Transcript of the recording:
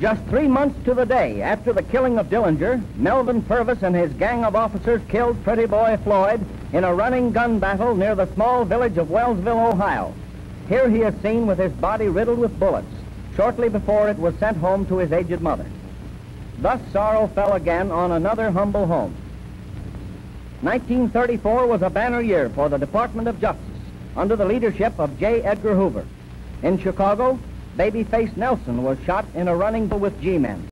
Just three months to the day after the killing of Dillinger, Melvin Purvis and his gang of officers killed Pretty Boy Floyd in a running gun battle near the small village of Wellsville, Ohio. Here he is seen with his body riddled with bullets, shortly before it was sent home to his aged mother. Thus sorrow fell again on another humble home. 1934 was a banner year for the Department of Justice under the leadership of J. Edgar Hoover. In Chicago, Babyface Nelson was shot in a running with G-men.